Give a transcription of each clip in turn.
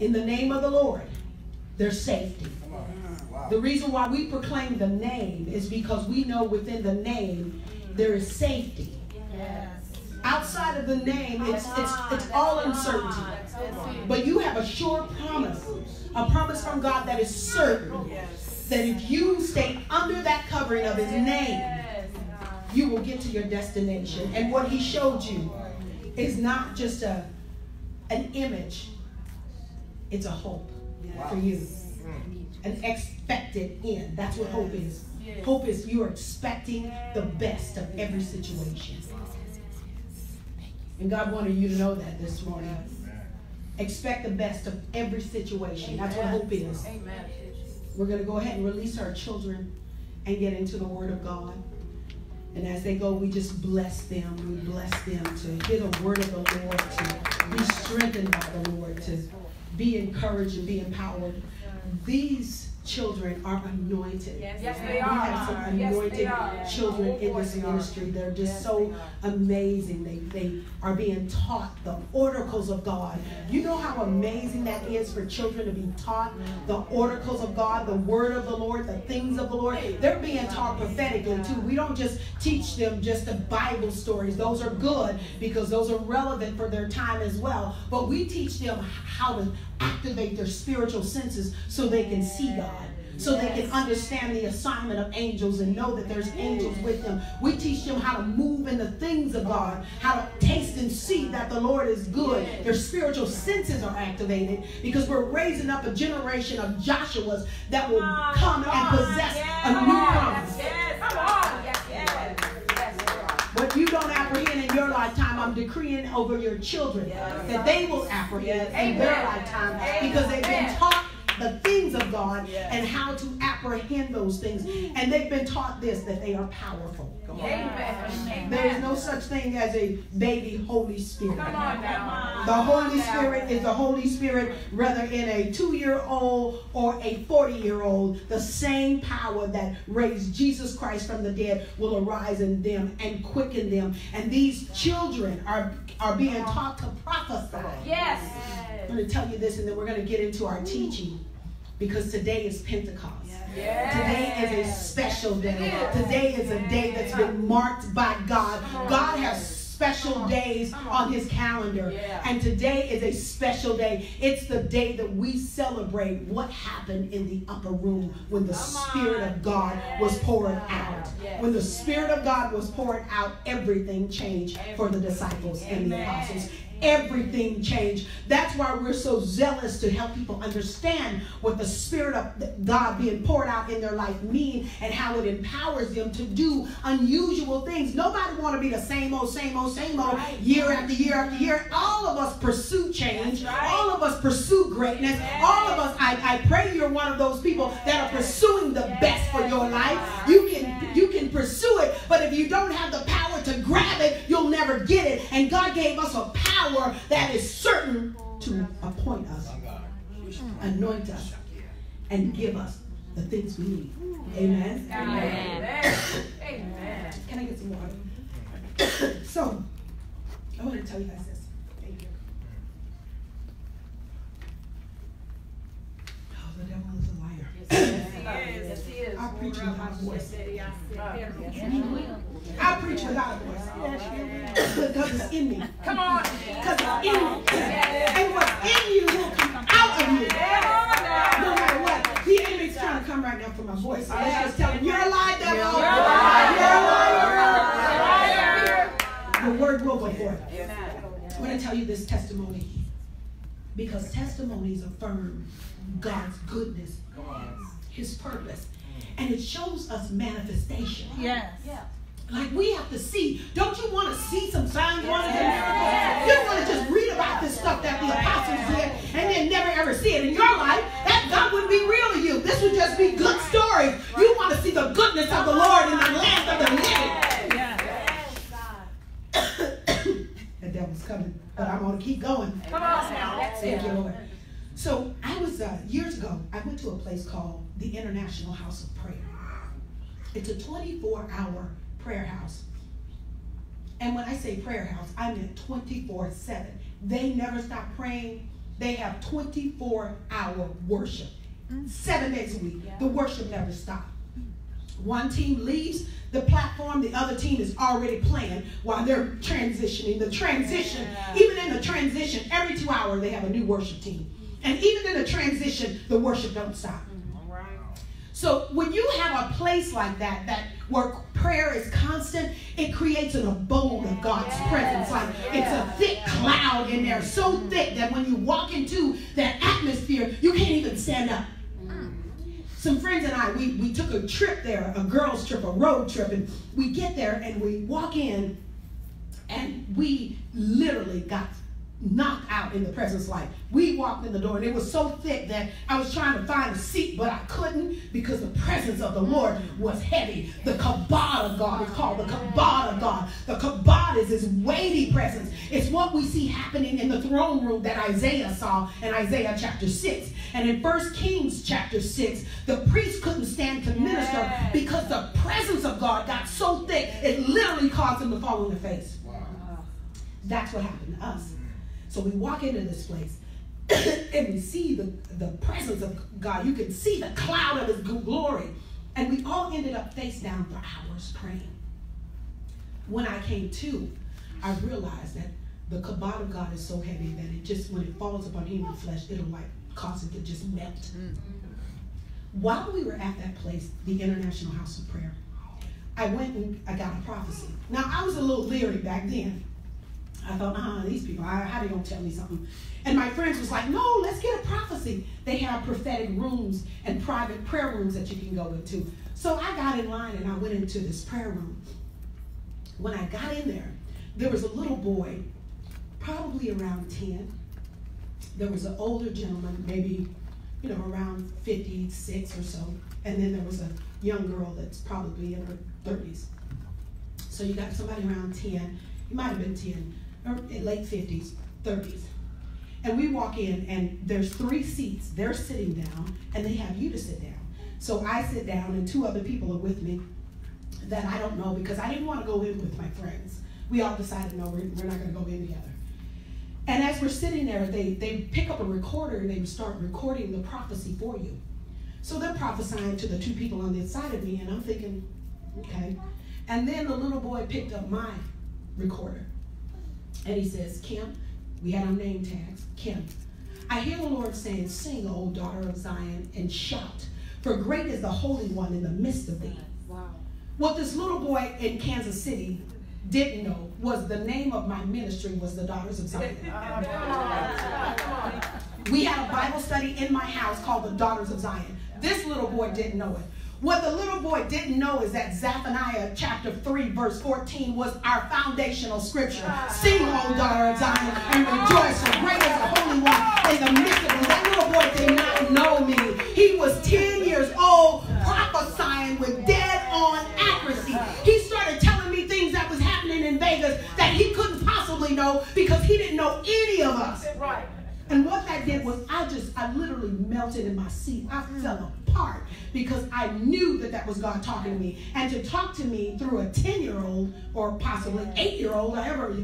In the name of the Lord, there's safety. The reason why we proclaim the name is because we know within the name there is safety. Outside of the name, it's, it's, it's all uncertainty. But you have a sure promise, a promise from God that is certain that if you stay under that covering of His name, you will get to your destination. And what He showed you is not just a, an image, it's a hope for you. Hmm. An expected end. That's what hope is. Hope is you're expecting the best of every situation. And God wanted you to know that this morning. Expect the best of every situation. That's what hope is. We're going to go ahead and release our children and get into the Word of God. And as they go, we just bless them. We bless them to hear the Word of the Lord, to be strengthened by the Lord, to be encouraged and be empowered. These children are anointed. Yes, yes they we are. have some anointed yes, children oh, in this ministry. They're just so amazing. They, they are being taught the oracles of God. You know how amazing that is for children to be taught the oracles of God, the word of the Lord, the things of the Lord. They're being taught prophetically too. We don't just teach them just the Bible stories. Those are good because those are relevant for their time as well. But we teach them how to activate their spiritual senses so they can see God so they can understand the assignment of angels and know that there's angels with them. We teach them how to move in the things of God, how to taste and see that the Lord is good. Their spiritual senses are activated because we're raising up a generation of Joshuas that will come and possess a new promise. What you don't apprehend in your lifetime, I'm decreeing over your children that they will apprehend in their lifetime because they've been taught the things of God yes. and how to apprehend those things. And they've been taught this that they are powerful. Amen. There is no such thing as a baby Holy Spirit. Come on now. The Holy Spirit is the Holy Spirit, whether in a two year old or a 40 year old. The same power that raised Jesus Christ from the dead will arise in them and quicken them. And these children are, are being taught to prophesy. Yes. I'm going to tell you this, and then we're going to get into our teaching because today is Pentecost. Yes. Today is a special day. Today is a day that's been marked by God. God has special days on his calendar. And today is a special day. It's the day that we celebrate what happened in the upper room when the Spirit of God was poured out. When the Spirit of God was poured out, everything changed for the disciples and the apostles everything changed. That's why we're so zealous to help people understand what the Spirit of God being poured out in their life mean and how it empowers them to do unusual things. Nobody want to be the same old, same old, same old right. year after year after year. All of us pursue change. Right. All of us pursue greatness. All of us, I, I pray you're one of those people that are pursuing the best for your life. You can you can pursue it, but if you don't have the power to grab it, you'll never get it. And God gave us a power that is certain to appoint us, anoint us, and give us the things we need. Amen. Amen. Amen. Can I get some water? so, I want to tell you guys this. Thank you. Oh, the devil is a liar. Yes, he is. I preach without a voice. I preach without a voice. Because it's in me. Come on. Because it's in me. And what's in you will come out of you. No matter what. The enemy's trying to come right now for my voice. So let's just tell him, you're a lie, devil. You're a liar. The word will go forth. I'm going to tell you this testimony. Because testimonies affirm God's goodness, His purpose, and it shows us manifestation. Yes. Yeah. Like we have to see. Don't you want to see some signs, wonders, and miracles? You don't want to just read about this stuff that the apostles did and then never ever see it in your life. That God wouldn't be real to you. This would just be good stories. You want to see the goodness of the Lord in the land of the living. the devil's coming, but I'm going to keep going. Come on now. Thank you, Lord. So I was uh, years ago. I went to a place called the International House of Prayer. It's a 24-hour prayer house. And when I say prayer house, I mean 24 7. They never stop praying they have 24 hour worship, seven days a week. The worship never stops. One team leaves the platform, the other team is already playing while they're transitioning. The transition, yeah. even in the transition, every two hours they have a new worship team. And even in the transition, the worship don't stop. So when you have a place like that, that where prayer is constant, it creates an abode of God's presence. Like it's a thick cloud in there, so thick that when you walk into that atmosphere, you can't even stand up. Mm. Some friends and I, we, we took a trip there, a girls' trip, a road trip, and we get there and we walk in and we literally got knocked out in the presence light. We walked in the door and it was so thick that I was trying to find a seat, but I couldn't because the presence of the Lord was heavy. The kabod of God is called the kabod of God. The kabod is his weighty presence. It's what we see happening in the throne room that Isaiah saw in Isaiah chapter 6. And in 1 Kings chapter 6, the priest couldn't stand to minister because the presence of God got so thick it literally caused him to fall on the face. That's what happened to us. So we walk into this place and we see the, the presence of God. You can see the cloud of his glory. And we all ended up face down for hours praying. When I came to, I realized that the kabod of God is so heavy that it just, when it falls upon human flesh, it'll like cause it to just melt. Mm-hmm. While we were at that place, the International House of Prayer, I went and I got a prophecy. Now, I was a little leery back then I thought, ah, these people, how are they gonna tell me something? And my friends was like, no, let's get a prophecy. They have prophetic rooms and private prayer rooms that you can go into. So I got in line and I went into this prayer room. When I got in there, there was a little boy, probably around 10. There was an older gentleman, maybe, you know, around 56 or so. And then there was a young girl that's probably in her 30s. So you got somebody around 10. He might have been 10 or Eh, late 50s, 30s. And we walk in, and there's three seats. They're sitting down, and they have you to sit down. So I sit down, and two other people are with me that I don't know because I didn't want to go in with my friends. We all decided, no, we're, we're not going to go in together. And as we're sitting there, they, they pick up a recorder and they start recording the prophecy for you. So they're prophesying to the two people on the side of me, and I'm thinking, okay. And then the little boy picked up my recorder. And he says, Kim, we had our name tags, Kim. I hear the Lord saying, Sing, O daughter of Zion, and shout, for great is the Holy One in the midst of thee. Wow. What this little boy in Kansas City didn't know was the name of my ministry was the Daughters of Zion. we had a Bible study in my house called the Daughters of Zion. This little boy didn't know it. What the little boy didn't know is that Zephaniah chapter 3, verse 14 was our foundational scripture. Sing, O daughter of Zion, and rejoice, for great is the Holy One in the midst of. That little boy did not know me. He was 10 years old, prophesying with dead on accuracy. He started telling me things that was happening in Vegas that he couldn't possibly know because he didn't know any of us. Right. And what that did was I just, I literally melted in my seat. I mm. fell apart because I knew that that was God talking to me. And to talk to me through a 10 year old or possibly 8 year old, however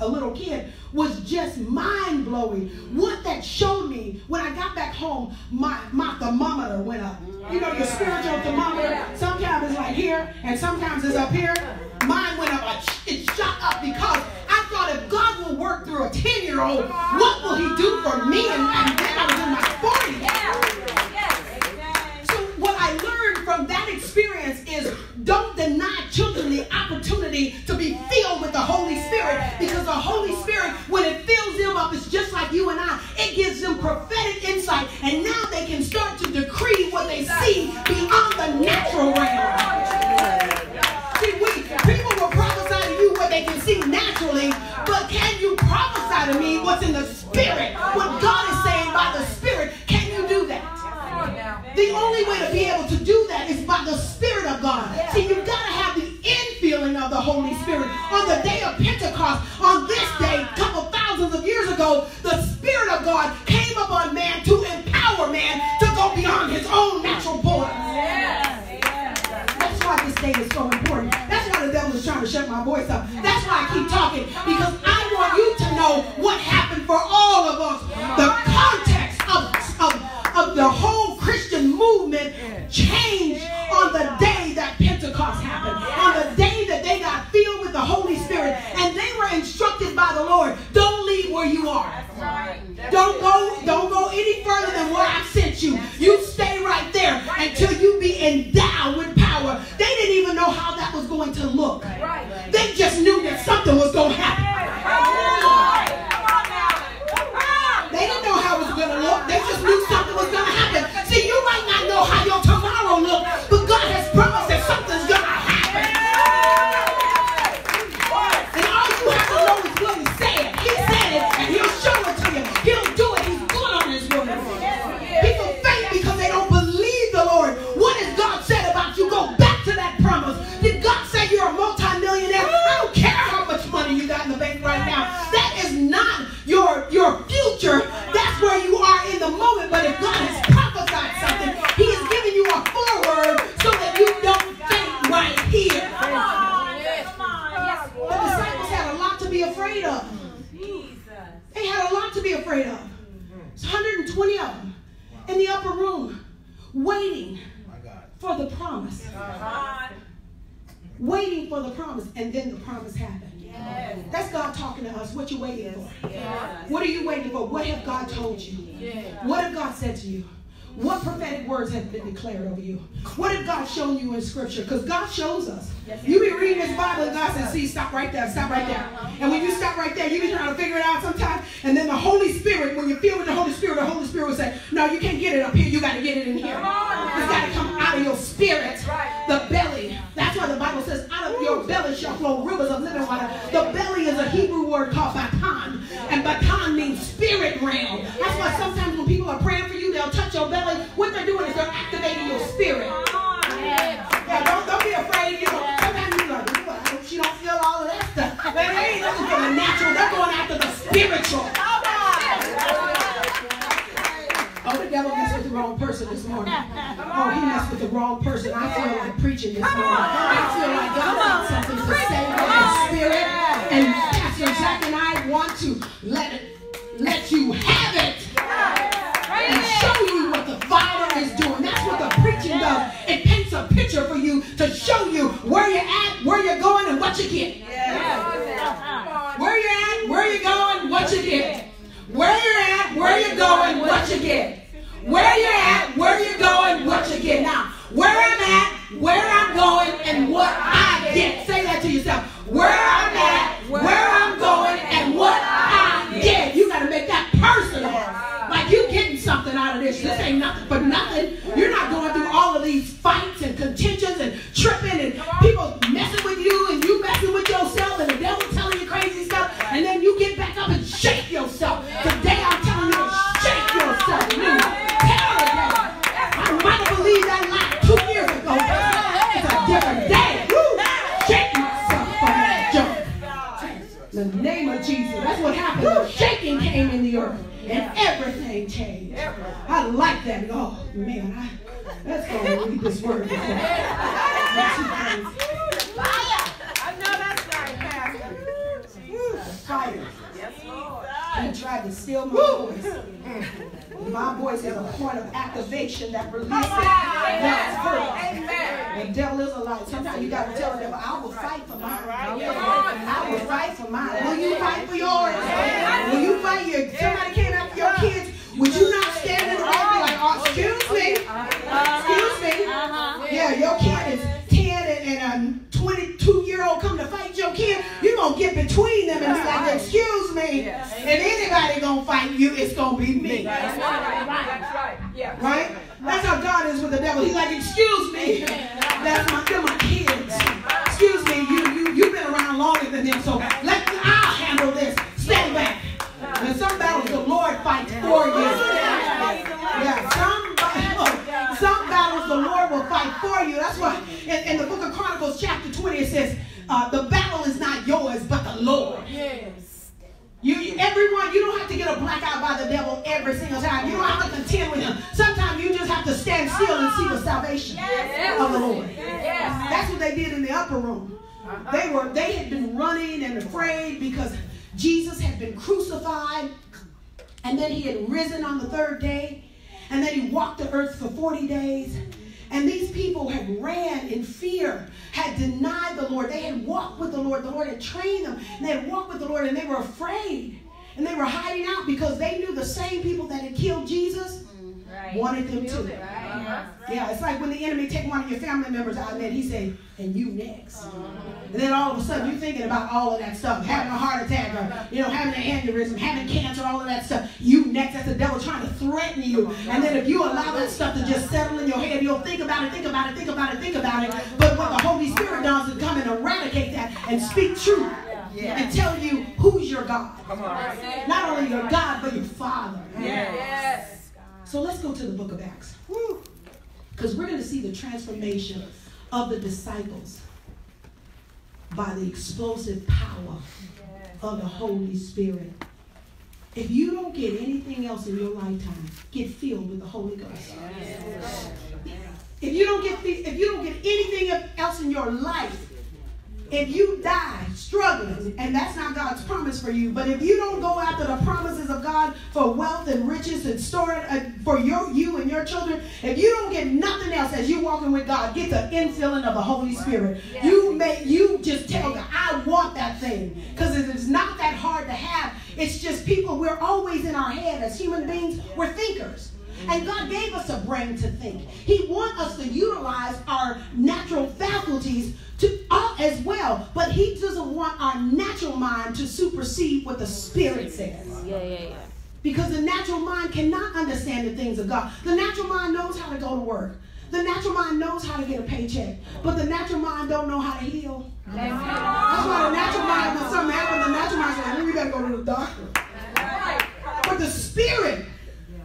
a little kid, was just mind blowing. What that showed me, when I got back home, my, my thermometer went up. You know, your spiritual thermometer, sometimes it's like here and sometimes it's up here. Mine went up, like, it shot up because thought if God will work through a 10 year old, what will He do for me? And, and then I was in my 40s. So, what I learned from that experience is don't deny children the opportunity to be filled with the Holy Spirit because the Holy Spirit, when it fills them up, it's just like you and I. It gives them prophetic insight, and now they can start to decree what they see beyond the natural realm. Oh, see, we, people will prophesy to you what they can see naturally, but can you prophesy to me what's in the spirit? What God is saying by the spirit, can you do that? The only way to be able to do that is by the Spirit of God. See, you've got to have the infilling of the Holy Spirit. On the day of Pentecost, on this day, a couple thousands of years ago, the Spirit of God came upon man to empower man to go beyond his own natural borders That's why this day is so important to shut my voice up. That's why I keep talking because I want you to know what happened for all of us. The context of, of, of the whole Christian movement changed on the day that Pentecost happened, on the day that they got filled with the Holy Spirit and they were instructed by the Lord, don't leave where you are. Don't go, don't go any further than where I sent you. You stay right there until you be endowed with power. They didn't even know how that was going to look. right They just knew that something was going to happen. They didn't know how it was going to look. They just knew something was going to happen. See, you might not know how your tomorrow looks, but God has promised declared over you? What have God shown you in Scripture? Because God shows us. You be reading this Bible and God says, see, stop right there, stop right there. And when you stop right there, you be trying to figure it out sometimes. And then the Holy Spirit, when you feel with the Holy Spirit, the Holy Spirit will say, no, you can't get it up here. You got to get it in here. It's got to come out of your spirit, the belly. That's why the Bible says, your belly shall flow rivers of living water. The belly is a Hebrew word called baton. And baton means spirit realm. That's why sometimes when people are praying for you, they'll touch your belly. What they're doing is they're activating your spirit. Yeah, don't, don't be afraid. You know, sometimes you're like, I hope she don't feel all of that stuff. They ain't looking for the natural. They're going after the spiritual. Oh, the devil messed with the wrong person this morning. Oh, he messed with the wrong person. I feel like preaching this morning. I feel like God has something to say with the spirit. And Pastor Jack and I want to let it, let you have it and show you what the Father is doing. That's what the preaching does. It paints a picture for you to show you where you're at, where you're going, and what you get. Where you're at, where you're going, what you get. Where you're at, where you're going, what you get. Where you're at, where you're going, what you get. Now, where I'm at, where I'm going, and what I get. Say that to yourself. Where I'm at, where I'm going, and what I get. You got to make that personal. Like you getting something out of this. This ain't nothing for nothing. You're not going through all of these fights and contentions and tripping and people messing with you and you messing with yourself and the devil telling you crazy stuff. And then you get back up and shake yourself. Today I'm telling you to shake yourself. The. I might have believed that lie two years ago. It's a different day. Shake myself from that junk. In the name of Jesus. That's what happened. Shaking came in the earth and everything changed. I like that. Oh, man, I, let's go read this word before. I know that's right, Pastor. Fire. He tried to steal my voice. My voice is a point of activation that releases God's purpose. The devil is a lie. Sometimes you got to tell the devil, I will fight for mine. I will fight for mine. Will you fight for yours? Will you fight your, somebody came after your kids, would you not stand in the way and be like, oh, excuse me, excuse me. Yeah, your kid is 10 and, and a 22 year old come to fight your kid, you're going to get between them and be like, excuse me. And anybody going to fight you, it's going to be me. That's right. Yeah. Right? That's how God is with the devil. He's like, excuse me. That's my, they're my kids. Excuse me, you, you, you've been around longer than them, so let I'll handle this. Stand back. And some battles the Lord fights for you. Yeah, some, some battles the Lord will fight for you. That's why in, in the book of Chronicles, chapter 20, it says, uh, the battle is not yours, but the Lord. Yes. You, everyone, you don't have to get a black eye by the devil every single time. You don't have to contend with him. Sometimes you just have to stand still and see the salvation of the Lord. Yes. That's what they did in the upper room. They were they had been running and afraid because Jesus had been crucified and then he had risen on the third day and then he walked the earth for 40 days. And these people had ran in fear, had denied the Lord. They had walked with the Lord. The Lord had trained them. And they had walked with the Lord and they were afraid. And they were hiding out because they knew the same people that had killed Jesus right. wanted them to. Right. Uh-huh. Yeah, it's like when the enemy take one of your family members out then he say, and you next. Uh-huh. And then all of a sudden you're thinking about all of that stuff, having a heart attack or, you know, having an aneurysm, having cancer, all of that stuff. You next, that's the devil trying to threaten you. And then if you allow that stuff to just settle in your head, you'll think about it, think about it, think about it, think about it. But what the Holy Spirit does is come and eradicate that and speak truth. Yeah. and tell you who's your God. Not only your God, but your Father. Yes. So let's go to the book of Acts. Because we're going to see the transformation of the disciples by the explosive power of the Holy Spirit. If you don't get anything else in your lifetime, get filled with the Holy Ghost. If you don't get if you don't get anything else in your life, if you die struggling, and that's not God's promise for you, but if you don't go after the promises of God for wealth and riches and storing uh, for your you and your children, if you don't get nothing else as you walking with God, get the infilling of the Holy Spirit. You may you just tell God, I want that thing. Because it is not that hard to have. It's just people, we're always in our head as human beings, we're thinkers. And God gave us a brain to think. He wants us to utilize our natural faculties to uh, as well, but He doesn't want our natural mind to supersede what the Spirit says. Yeah, yeah, yeah. Because the natural mind cannot understand the things of God. The natural mind knows how to go to work. The natural mind knows how to get a paycheck, but the natural mind don't know how to heal. That's why the natural mind, when something happens, the natural mind says, "We gotta go to the doctor." But the spirit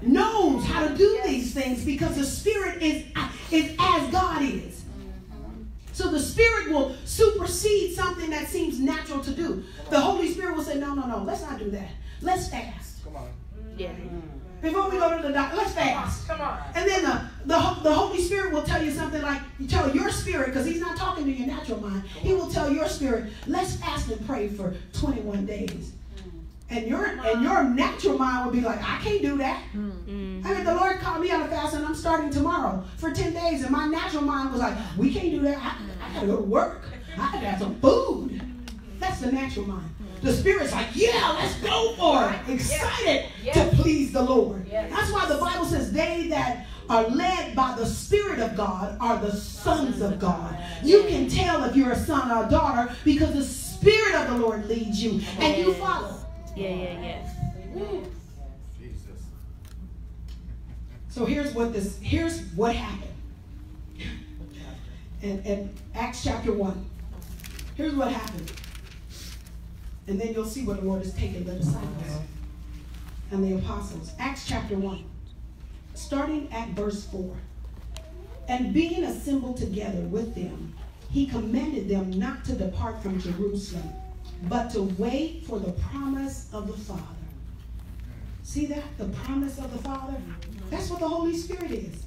knows how to do these things because the spirit is, is as God is. Mm-hmm. So the spirit will supersede something that seems natural to do. The Holy Spirit will say, no, no, no, let's not do that. Let's fast. Come on. Yeah. Mm-hmm. Before we go to the doctor, let's fast. Come on. And then uh, the, the, the Holy Spirit will tell you something like, you tell your spirit, because he's not talking to your natural mind. He will tell your spirit, let's fast and pray for 21 days. And your and your natural mind would be like, I can't do that. Mm-hmm. I mean, the Lord called me out of fast, and I'm starting tomorrow for 10 days. And my natural mind was like, we can't do that. I, I gotta go to work. I gotta have some food. That's the natural mind. The spirit's like, yeah, let's go for it. Excited yes. Yes. to please the Lord. Yes. That's why the Bible says they that are led by the Spirit of God are the sons of God. You can tell if you're a son or a daughter because the Spirit of the Lord leads you and you follow. Yeah, yeah, yeah. Jesus. So here's what this here's what happened. And, and Acts chapter 1. Here's what happened. And then you'll see where the Lord has taken the disciples and the apostles. Acts chapter 1. Starting at verse 4. And being assembled together with them, he commanded them not to depart from Jerusalem but to wait for the promise of the Father. See that? The promise of the Father? That's what the Holy Spirit is.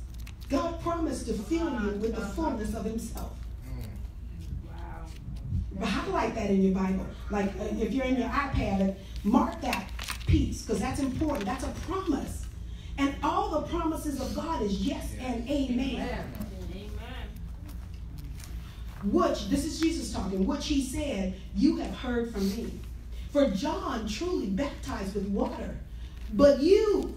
God promised to fill you with the fullness of Himself. But highlight that in your Bible. Like uh, if you're in your iPad, mark that piece because that's important. That's a promise. And all the promises of God is yes and amen which, this is Jesus talking, which he said, You have heard from me. For John truly baptized with water, but you,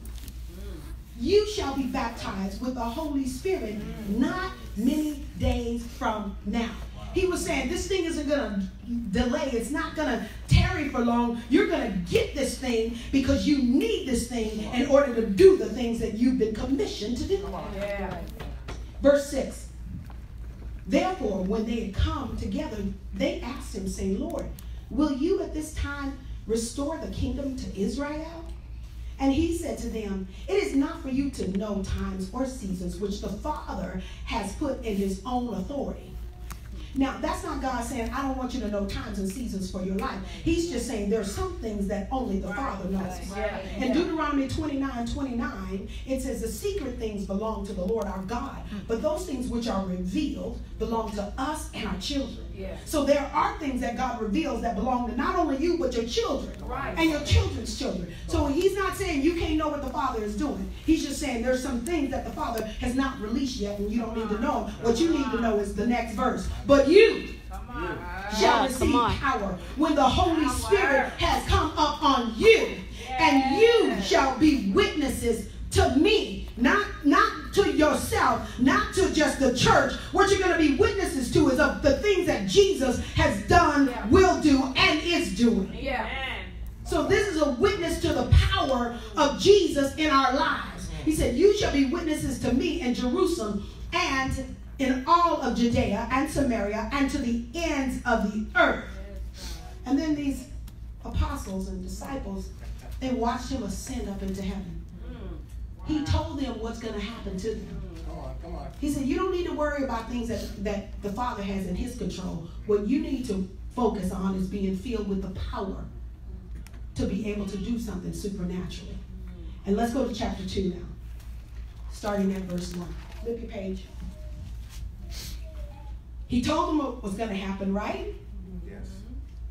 you shall be baptized with the Holy Spirit not many days from now. He was saying, This thing isn't going to delay, it's not going to tarry for long. You're going to get this thing because you need this thing in order to do the things that you've been commissioned to do. Yeah. Verse 6 Therefore, when they had come together, they asked him, saying, Lord, will you at this time restore the kingdom to Israel? And he said to them, It is not for you to know times or seasons which the Father has put in his own authority. Now, that's not God saying, I don't want you to know times and seasons for your life. He's just saying there are some things that only the Father knows. Right. In Deuteronomy 29 29, it says, The secret things belong to the Lord our God, but those things which are revealed belong to us and our children. Yeah. So there are things that God reveals that belong to not only you, but your children right. and your children's children. So he's not saying you can't know what the Father is doing. He's just saying there's some things that the Father has not released yet and you don't need to know. What you need to know is the next verse. But you shall receive power when the Holy Spirit has come up on you And you shall be witnesses to me, not not to yourself, not to just the church. What you're going to be witnesses to is of the things that Jesus has done, yeah. will do, and is doing. Yeah. So this is a witness to the power of Jesus in our lives. He said, "You shall be witnesses to me in Jerusalem and in all of Judea and Samaria and to the ends of the earth." And then these apostles and disciples, they watched him ascend up into heaven. He told them what's going to happen to them. Mm, come on, come on. He said, You don't need to worry about things that, that the Father has in His control. What you need to focus on is being filled with the power to be able to do something supernaturally. And let's go to chapter 2 now, starting at verse 1. Flip your page. He told them what was going to happen, right?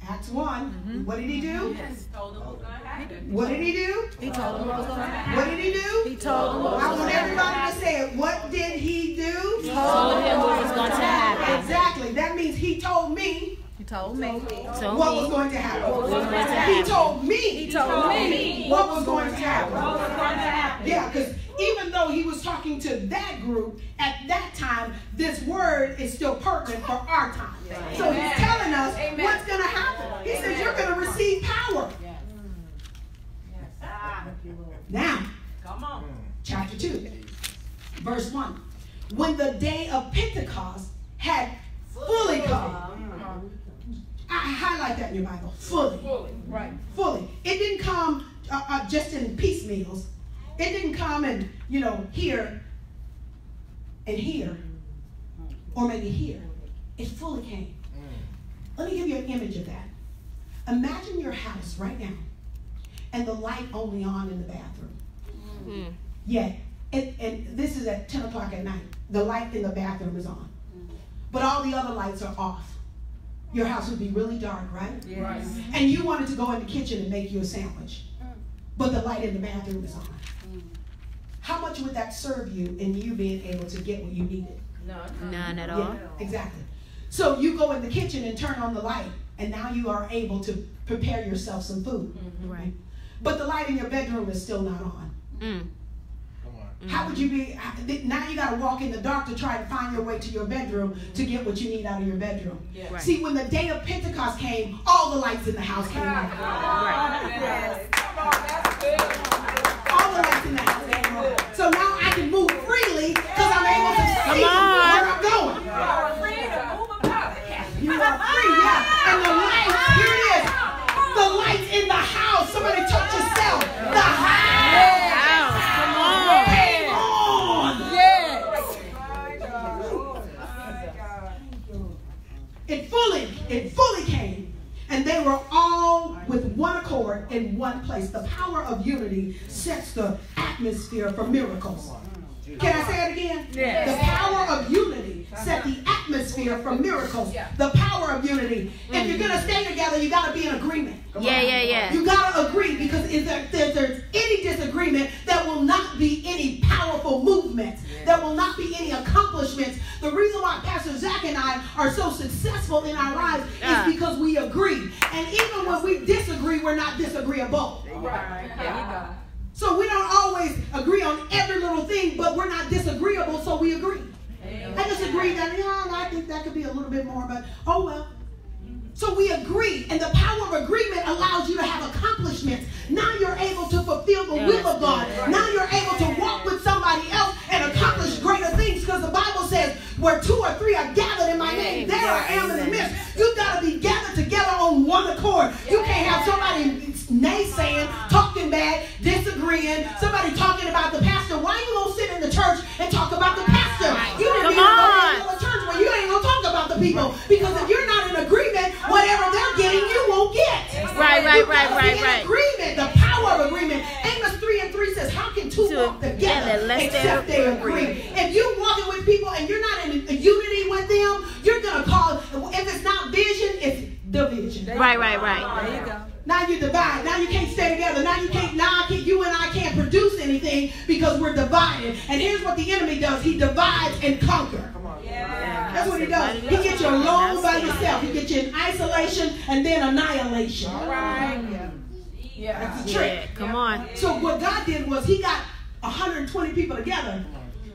Acts 1. Mm-hmm. What did he do? Yes, told what was going to happen. What did he do? He told them what was going to happen. What did he do? He told them what was I want everybody to say it. What did he do? He told them what was going to happen. Exactly. That means he told me. He told me. Told what was going to happen. What was going to happen. He told me. He told me. What was going to happen. What was going to happen. Yeah, because even though he was talking to that group at that time, this word is still pertinent for our time. So he's telling us Amen. what's going to happen. He says you're going to receive power. Now, come on. Chapter 2, verse 1. When the day of Pentecost had fully come, I highlight that in your Bible. Fully. Fully. Right. Fully. It didn't come uh, uh, just in piecemeals. It didn't come and, you know, here and here, or maybe here. It fully came. Mm. Let me give you an image of that. Imagine your house right now and the light only on in the bathroom. Mm. Yeah, and, and this is at 10 o'clock at night. The light in the bathroom is on. Mm. But all the other lights are off. Your house would be really dark, right? Yes. And you wanted to go in the kitchen and make you a sandwich. Mm. But the light in the bathroom is on. How much would that serve you in you being able to get what you needed? None. None at all. Yeah, exactly. So you go in the kitchen and turn on the light, and now you are able to prepare yourself some food. Mm-hmm. Right. But the light in your bedroom is still not on. Mm. How would you be? Now you got to walk in the dark to try to find your way to your bedroom to get what you need out of your bedroom. Yeah. Right. See, when the day of Pentecost came, all the lights in the house came on. Right. All the lights in the house came on. So now I can move freely because I'm able to see where I'm going. You are free, to move about. You are free, yeah. And the light, here it is. The lights in the house. Somebody touch yourself. The house. Come on. It fully, it fully came. And they were all with one accord in one place. The power of unity sets the atmosphere for miracles. Can I say it again? Yes. The power of unity set the atmosphere for miracles. Yeah. The power of unity. Mm-hmm. If you're going to stay together, you got to be in agreement. Yeah, yeah, yeah. You got to agree because if, there, if there's any disagreement, there will not be any powerful movement. Yeah. There will not be any accomplishments. The reason why Pastor Zach and I are so successful in our lives is because we agree. And even when we disagree, we're not disagreeable. Right. There you go. So we don't always agree on every little thing, but we're not disagreeable, so we agree. I just agree that, yeah, I think that could be a little bit more, but oh well. So we agree, and the power of agreement allows you to have accomplishments. Now you're able to fulfill the will of God. Now you're able to walk with somebody else and accomplish greater things because the Bible says, where two or three are gathered in my name, there I am in the midst. You've got to be gathered together on one accord. You can't have somebody naysaying, talking bad, disagreeing, somebody talking about the pastor. Why you gonna sit in the church and talk about the pastor? You didn't even go to a church where you ain't gonna talk about the people. Because if you're not in agreement, whatever they're getting, you won't get. Right, right, right, right, right. Agreement, the power of agreement. Amos 3 and 3 says, How can two walk together except they agree? If you're walking with people and you're not in unity with them, you're gonna call if it's not vision, it's division. Right, right, right. There you go. Now you divide. Now you can't stay together. Now you can't. Now I can't, you and I can't produce anything because we're divided. And here's what the enemy does: he divides and conquer. Yeah. That's what he does. He gets you alone by yourself. He gets you in isolation and then annihilation. All right. Yeah. That's the trick. Yeah, come on. So what God did was He got 120 people together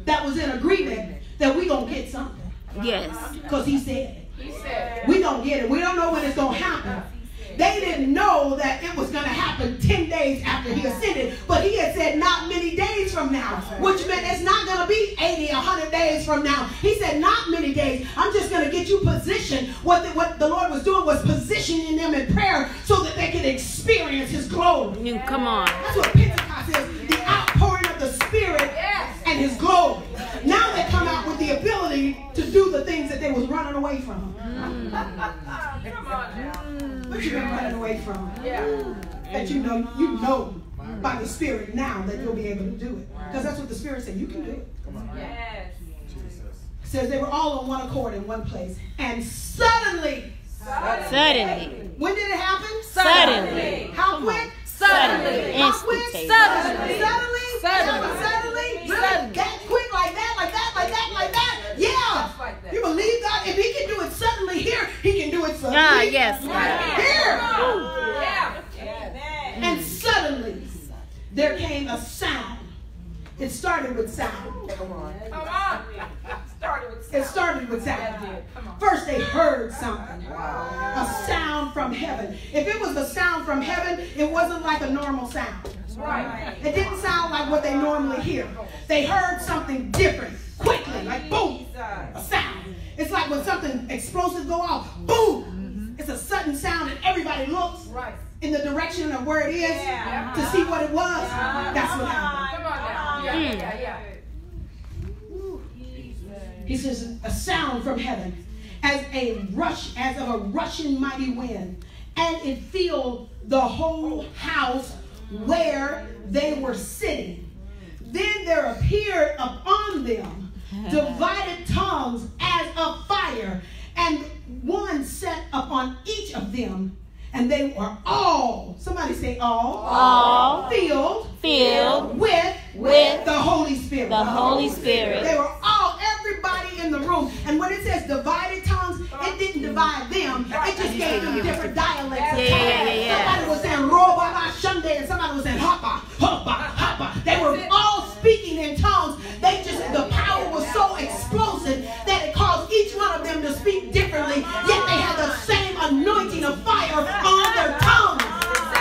that was in agreement that we gonna get something Yes. because He said it. He said. We gonna get it. We don't know when it's gonna happen. They didn't know that it was gonna happen 10 days after he ascended, but he had said not many days from now, which meant it's not gonna be 80, 100 days from now. He said not many days. I'm just gonna get you positioned. What the, what the Lord was doing was positioning them in prayer so that they could experience his glory. You come on. That's what Pentecost is the outpouring of the Spirit Yes. and His glory. Now they come out with the ability to do the things that they was running away from. Mm. Come on now. Mm. What you've been running away from? Yeah. That you know, you know by the Spirit now that you'll be able to do it. Because that's what the Spirit said. You can do it. Yes. It says they were all on one accord in one place. And suddenly, Suddenly. when did it happen? Suddenly. How quick? Suddenly. How quick? Instantaneous. Suddenly. Suddenly? Suddenly. Suddenly? Really? Suddenly. That quick like that, like that, like that, like that? Yeah. Just like that. You believe God? If he can do it suddenly here, he can do it suddenly. Ah, yes. Here. Yeah. And suddenly there came a sound. It started with sound. Come on. Started with It started with sound. it did. Come on. First they heard something. A sound from heaven. If it was a sound from heaven, it wasn't like a normal sound. Right. It didn't sound like what they normally hear. They heard something different, quickly, like boom, a sound. It's like when something explosive go off, boom. It's a sudden sound, and everybody looks Right. in the direction of where it is Yeah. to see what it was. That's what happened. Come on now. Yeah, Mm. yeah, yeah. He says, a sound from heaven, as a rush, as of a rushing mighty wind, and it filled the whole house where they were sitting. Then there appeared upon them divided tongues as of fire, and one sat upon each of them, and they were all, somebody say all, All filled, filled with, with the Holy Spirit. the Holy Spirit. They were all, everybody in the room. And when it says divided tongues, it didn't divide them. It just gave them different dialects. of Yeah, yeah, yeah, yeah. Somebody was saying roba ba shunde and somebody was saying hapa, hapa, hapa. They were all speaking in tongues. They just, the power was so explosive that it caused each one of them to speak differently. Yet they had the same anointing of fire on their tongues.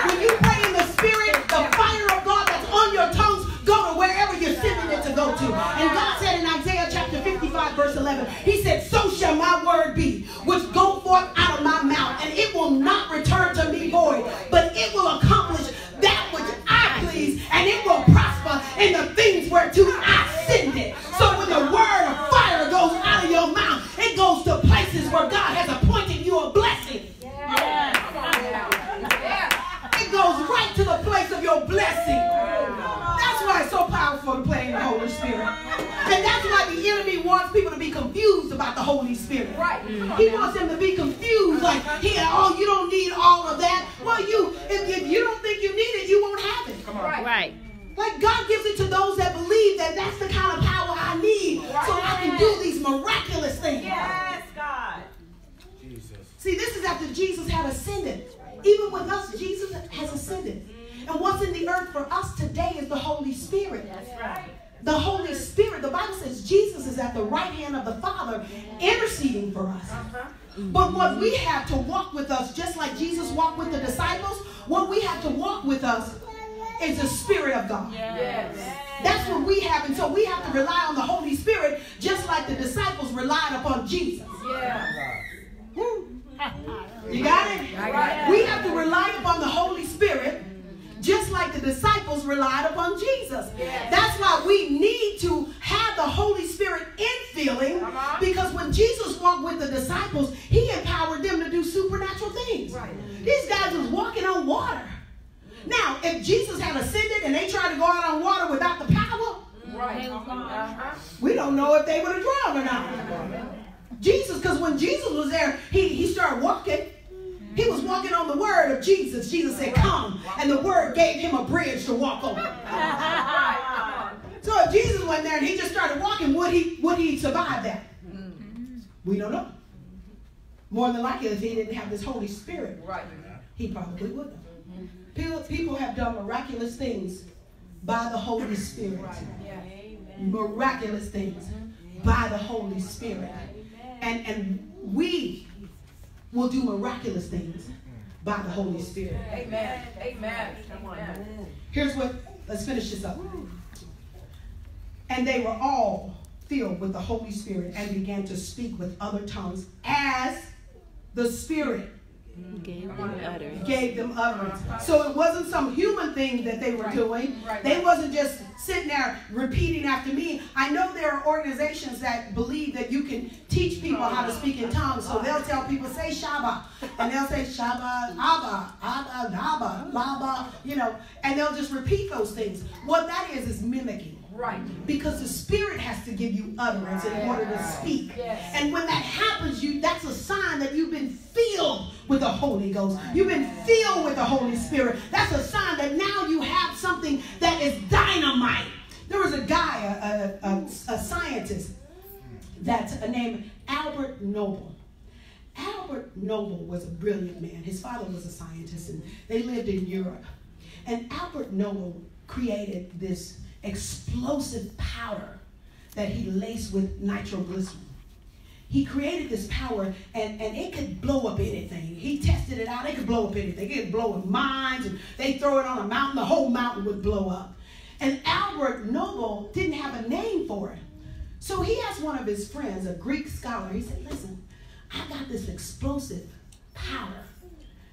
When you pray in the spirit, the fire of God that's on your tongues go to wherever you're sending it to go to. And God said in Isaiah chapter 55, verse 11, He said, So shall my word be, which go forth out of my mouth, and it will not return to me void, but it will accomplish that which I please, and it will prosper in the things whereto I send it. So when the word goes to places where God has appointed you a blessing. Come on now. Yeah. It goes right to the place of your blessing. That's why it's so powerful to play in the Holy Spirit. And that's why the enemy wants people to be confused about the Holy Spirit. Right. He wants them to be confused, like, yeah, oh, you don't need all of that. Well, you, if, if you don't think you need it, you won't have it. Right. Right. Like God gives it to those that believe that that's the kind of power these miraculous things. Yes, God. Jesus. See, this is after Jesus had ascended. Even with us, Jesus has ascended. And what's in the earth for us today is the Holy Spirit. That's right. The Holy Spirit, the Bible says Jesus is at the right hand of the Father interceding for us. Uh-huh. But what we have to walk with us, just like Jesus walked with the disciples, what we have to walk with us is the Spirit of God. Yes. That's what we have. And so we have to rely on the Holy Spirit just like the disciples relied upon Jesus. Yeah. You got it? got We have to rely upon the Holy Spirit just like the disciples relied upon Jesus. Yes. That's why we need to have the Holy Spirit infilling Come because when Jesus walked with the disciples, he empowered them to do supernatural things. Right. These guys was walking on water. Now, if Jesus had ascended and they tried to go out on water without the power, Right. Uh-huh. we don't know if they would have drowned or not. Jesus, because when Jesus was there, he, he started walking. He was walking on the word of Jesus. Jesus said, Come. And the word gave him a bridge to walk on. So if Jesus went there and he just started walking, would he would he survive that? We don't know. More than likely, if he didn't have this Holy Spirit, Right. he probably wouldn't have. People people have done miraculous things by the Holy Spirit. Miraculous things by the Holy Spirit. And, and we will do miraculous things by the Holy Spirit. Amen. Amen. Amen. Here's what, let's finish this up. And they were all filled with the Holy Spirit and began to speak with other tongues as the Spirit Gave them utterance. gave them utterance. So it wasn't some human thing that they were doing. They wasn't just sitting there repeating after me. I know there are organizations that believe that you can teach people how to speak in tongues. So they'll tell people, say Shaba. And they'll say Shaba, Abba, Abba, Naba, Laba, you know, and they'll just repeat those things. What that is, is mimicking. Right. Because the spirit has to give you utterance in order to speak. Yes. And when that happens, you that's a sign that you've been filled with the Holy Ghost. You've been filled with the Holy Spirit. That's a sign that now you have something that is dynamite. There was a guy, a, a, a, a scientist, that's named Albert Nobel. Albert Nobel was a brilliant man. His father was a scientist, and they lived in Europe. And Albert Nobel created this explosive powder that he laced with nitroglycerin. He created this power and, and it could blow up anything. He tested it out, it could blow up anything. It could blow up mines, and they throw it on a mountain, the whole mountain would blow up. And Albert Nobel didn't have a name for it. So he asked one of his friends, a Greek scholar, he said, Listen, I got this explosive power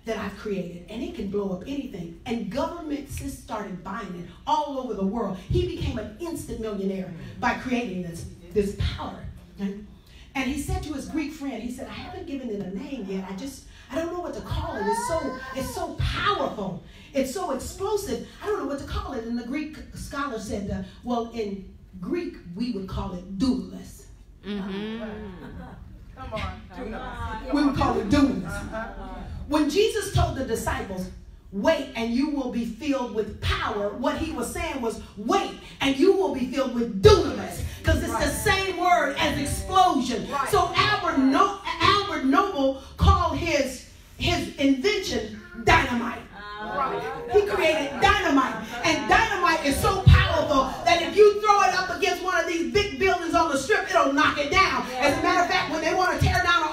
that I've created, and it can blow up anything. And governments just started buying it all over the world. He became an instant millionaire by creating this, this powder. And he said to his Greek friend, he said, I haven't given it a name yet. I just, I don't know what to call it. It's so, it's so powerful. It's so explosive. I don't know what to call it. And the Greek scholar said, uh, well, in Greek, we would call it dunamis. Come on. Dunamis. We would call it dunamis. When Jesus told the disciples, wait and you will be filled with power, what he was saying was, wait and you will be filled with dunamis. Because it's the same word as explosion. Right. So Albert, no- Albert Nobel called his, his invention dynamite. Uh-huh. He created dynamite. And dynamite is so powerful that if you throw it up against one of these big buildings on the strip, it'll knock it down. As a matter of fact, when they want to tear down an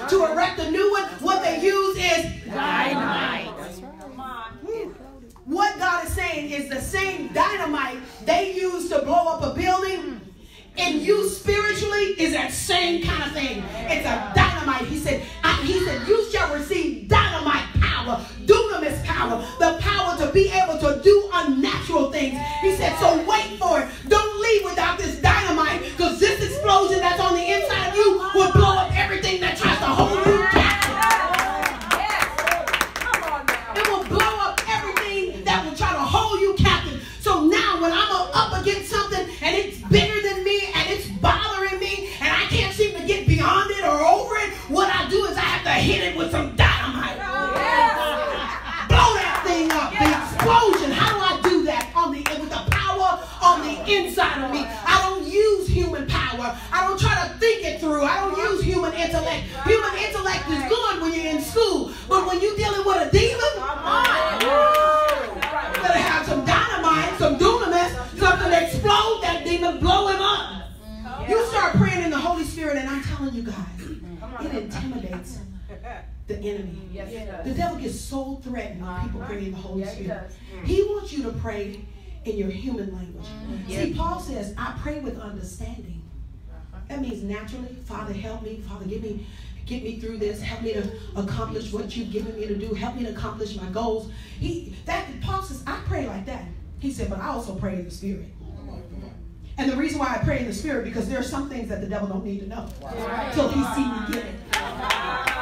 old to erect a new one, what they use is Dynamite. Come what God is saying is the same dynamite they use to blow up a building. And you spiritually is that same kind of thing. It's a dynamite. He said, I, he said, you shall receive dynamite power, dunamis power, the power to be able to do unnatural things. He said, so wait for it. Don't leave without this dynamite, because this explosion that's on the inside of you will blow up everything that tries to hold you hit it with some dynamite. Blow that thing up. The explosion. How do I do that? On the with the power on the inside of me. I don't use human power. I don't try to think it through. I don't use human intellect. Human intellect is good when you're in school, but when you're dealing with a demon, ah, you better have some dynamite, some dunamis, something to explode that demon, blow him up. You start praying in the Holy Spirit, and I'm telling you guys, it intimidates the enemy. Mm, yes, it The devil gets so threatened when people uh-huh. pray in the Holy Yeah, Spirit. does. Mm. He wants you to pray in your human language. Mm, see, Paul says, I pray with understanding. Uh-huh. That means naturally, Father, help me. Father, give me, get me through this. Help me to accomplish what you've given me to do. Help me to accomplish my goals. He that Paul says, I pray like that. He said, but I also pray in the spirit. And the reason why I pray in the spirit because there are some things that the devil don't need to know. So he see me get it.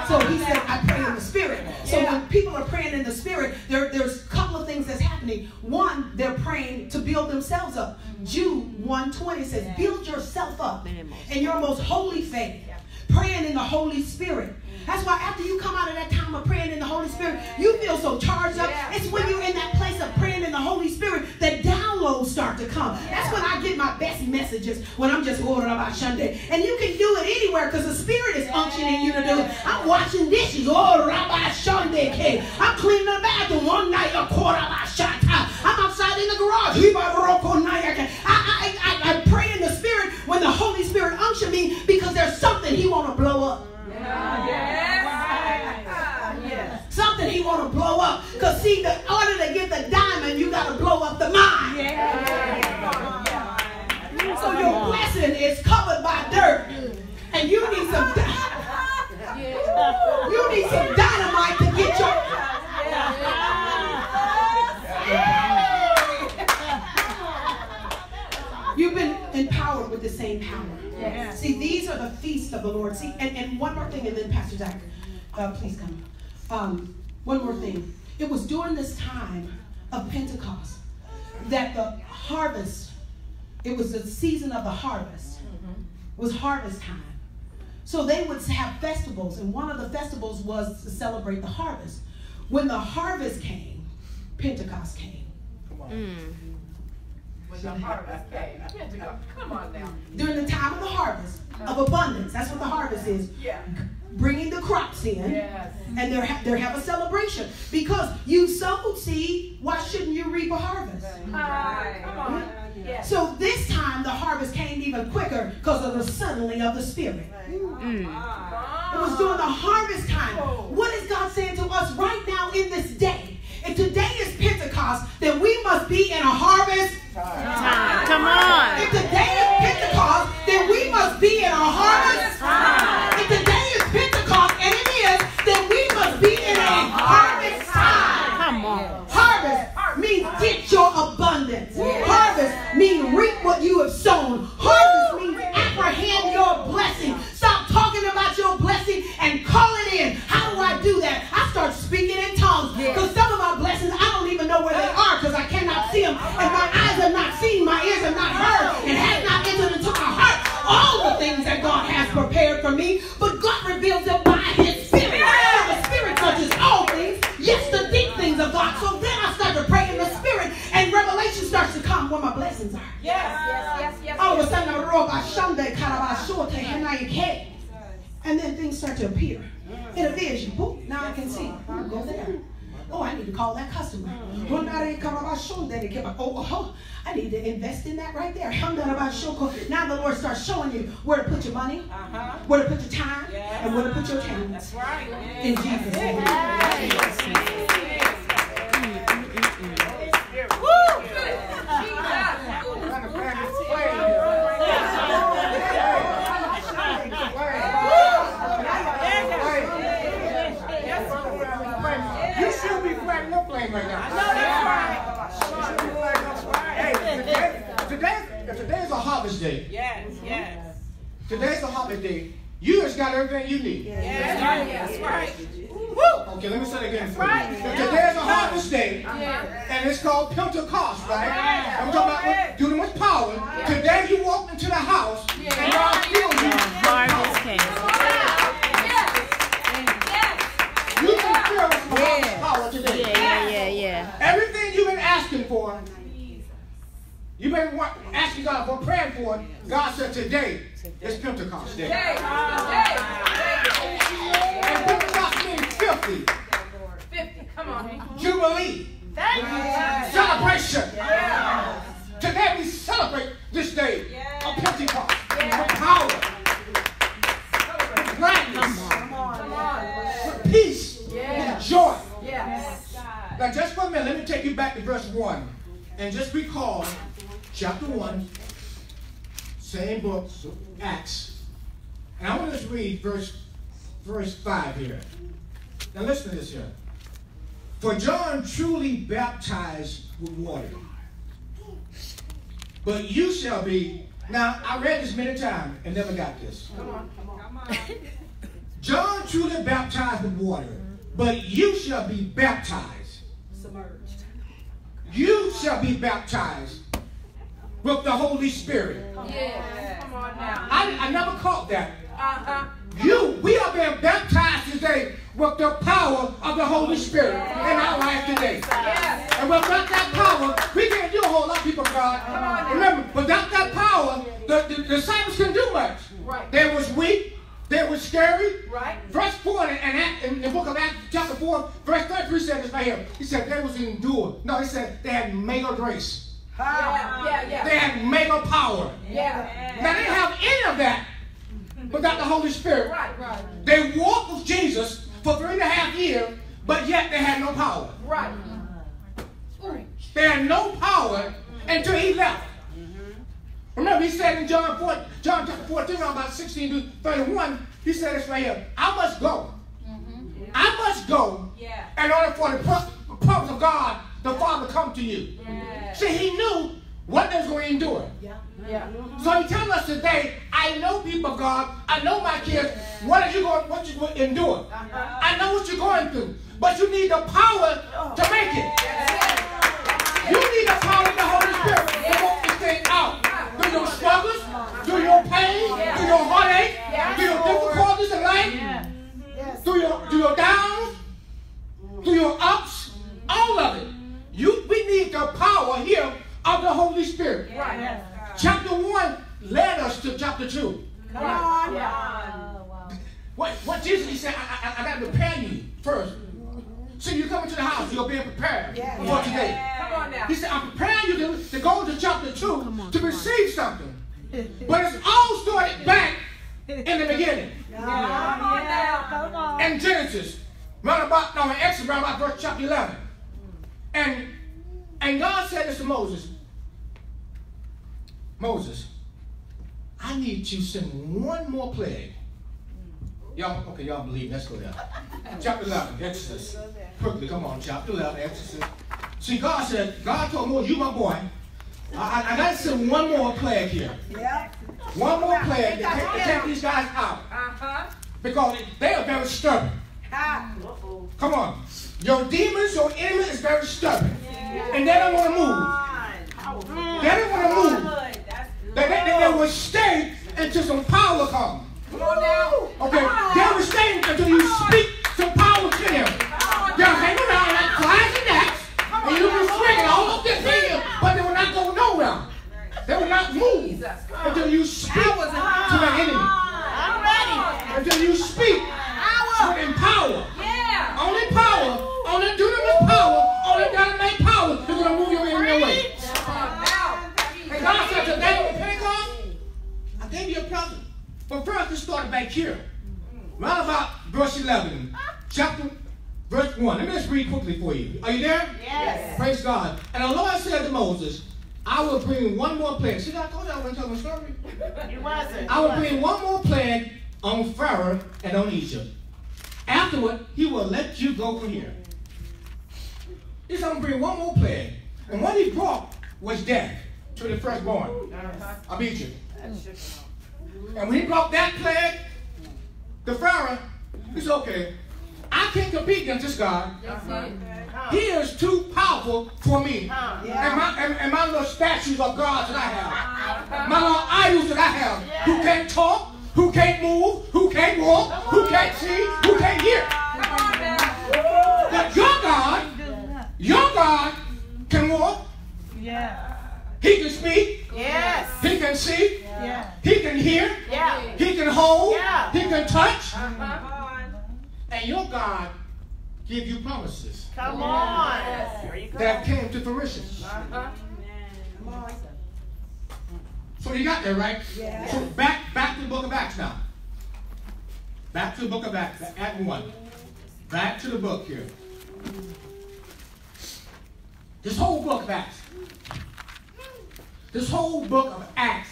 So he said, I pray in the spirit. So when people are praying in the spirit, there, there's a couple of things that's happening. One, they're praying to build themselves up. Mm-hmm. Jude 120 says, build yourself up in your most holy faith. Praying in the Holy Spirit. That's why after you come out of that time of praying in the Holy Spirit, you feel so charged up. It's when you're in that place of praying in the Holy Spirit that downloads start to come. That's when I get my best messages when I'm just ordering about Sunday. And you can do it anywhere because the Spirit is unctioning you to do it. I'm washing dishes. Oh, Rabbi Sunday. I'm cleaning the bathroom one night. oh, Rabbi Shanta. I'm outside in the garage. When the Holy Spirit unction me because there's something He want to blow up. Yes. Something he want to blow up. Because see, the order to get the diamond, you got to blow up the mine. So your blessing is covered by dirt. And you need some you need some dynamite to get your You've been empowered with the same power. Yes. See, these are the feasts of the Lord. See, and, and one more thing, and then Pastor Zach, uh, please come. Um, one more thing. It was during this time of Pentecost that the harvest, it was the season of the harvest. It was harvest time. So they would have festivals, and one of the festivals was to celebrate the harvest. When the harvest came, Pentecost came. When the harvest came. Come on now. During the time of the harvest, of abundance, that's what the harvest is. Yeah. Bringing the crops in. Yes. and they're ha- they have a celebration because you sowed seed. Why shouldn't you reap a harvest? Hi. Come on. Yes. So this time the harvest came even quicker because of the suddenly of the spirit. Mm. It was during the harvest time. Oh. What is God saying to us right now in this day? If today is Pentecost, then we must be in a harvest. Time. Come on. If today is Pentecost, then we must be in a harvest. If today is Pentecost, and it is, then we must be in a harvest time. Come on. Harvest means get your abundance. Harvest means reap what you have sown. Harvest my ears have not heard, and has not entered into my heart all the things that God has prepared for me. But God reveals them by His Spirit. The Spirit touches all things, yes, the deep things of God. So then I start to pray in the Spirit, and revelation starts to come where my blessings are. Yes, yes, yes, yes. All of a sudden, I roll by Shande, Karabashote, Hanayake. And then things start to appear in a vision. Boop, now I can see. Go there. Oh, I need to call that customer. Honare Karabashonde, Keba- Oh, oh, I need to invest in that right there. Handarabashoko. Now the Lord starts showing you where to put your money, Uh-huh. where to put your time, Yes. and where to put your talents. That's right. In Jesus' name. You should be flatting your flame right now. I know that's right. Hey, today, today, if today is a harvest day. Yes, yes. Today's a harvest day. You just got everything you need. Yes, right. That's right. Okay, let me say it again for you. If today's a harvest day, uh-huh. and it's called Pentecost, right? I'm talking about doing with power. Today you walk into the house, and God been asking for, you've been wa- asking God for, praying for. it. God said today is Pentecost Day. Ah. And Pentecost means 50, 50, Come on. Jubilee, Thank you. celebration. Today we celebrate this day of Pentecost. With power, with gladness, Come on. with peace, with joy. Yes. Now, just for a minute, let me take you back to verse 1 and just recall chapter 1, same book, Acts. And I want to just read verse, verse 5 here. Now, listen to this here. For John truly baptized with water, but you shall be. Now, I read this many times and never got this. Come on. Come on. John truly baptized with water, but you shall be baptized. You shall be baptized with the Holy Spirit. Yes. Come on now. I, I never caught that. Uh-huh. You, we are being baptized today with the power of the Holy Spirit in our life today. Yes. And without that power, we can't do a whole lot, people God. Remember, without that power, the, the, the disciples couldn't do much. Right. They was weak. Was scary. Right. Verse 4 in, in, in the book of Acts, chapter 4, verse 33 said this right here. He said they was endured. No, he said they had mega grace. Yeah, yeah, yeah. They had mega power. Yeah. Now they didn't have any of that without the Holy Spirit. Right, right, They walked with Jesus for three and a half years, but yet they had no power. right. They had no power until he left. Mm-hmm. Remember, he said in John 4, John chapter 14, around about 16 to 31, he said this right here. I must go. Mm-hmm. I must go Yeah. in order for the pur- purpose of God, the Father, come to you. Yeah. See, he knew what they was going to endure. Yeah. Yeah. So he tells us today, I know people of God, I know my kids, what are you going what you going to endure? Uh-huh. I know what you're going through. But you need the power to make it. You need the power of the Holy Spirit to walk this thing out. Through your struggles, through your pain, through your heartache, through your difficulties in life, through your through your downs, through your ups, all of it. You we need the power here of the Holy Spirit. Right. Chapter 1 led us to chapter 2. Come on. Yeah. What, what Jesus, he said, I, I, I got to prepare you first. So you come into the house, you're being prepared for today. Come on now. He said, I'm preparing you to, to go to chapter 2 to receive something. But it's all started back in the beginning. Come on now. In Genesis, round about, no, in Exodus, round about verse chapter 11. And, and God said this to Moses, Moses, I need you to send one more plague. Y'all, okay, y'all believe. Let's go there. chapter 11, Exodus. Quickly, come on, chapter 11, Exodus. See, God said, God told Moses, you my boy. I, I, I got to send one more plague here. One more plague to take, to take these guys out. Uh-huh. Because they are very stubborn. Come on. Your demons, your enemy is very stubborn. Yeah. And they don't want to move. They don't want to move. They, they, they, they will stay until some power comes. Come on now. Okay? They will stay until you speak They will not move until you speak to the enemy. I'm ready. Until you speak with power. Yeah. Only power, only dunamis power, only dynamite power is going to move your enemy away. And God said today on Pentecost, I gave you a present. But first, let's start back here. Right about verse 11, chapter, verse 1. Let me just read quickly for you. Are you there? Yes. Praise God. And the Lord said to Moses, I will bring one more plague. See, I told y'all I wasn't telling a story. It wasn't. I will bring one more plague on Pharaoh and on Egypt. Afterward, he will let you go from here. He's going to bring one more plague. And what he brought was death to the firstborn of Egypt. And when he brought that plague, the Pharaoh, he said, okay, I can't compete against this God. He is too powerful for me. And, my, and, and my little statues of gods that I have. My little idols that I have. Who can't talk, who can't move, who can't walk, who can't see, who can't hear. Come. But your God, your God can walk, Yeah. he can speak, Yes. he can see, Yeah. he can hear, Yeah. he can hold, Yeah. he can touch. Uh-huh. And your God give you promises Come on. There you go. that came to fruition. Uh-huh. So you got that, right? Yeah. So back back to the book of Acts now. Back to the book of Acts, Act 1. Back to the book here. This whole book of Acts. This whole book of Acts,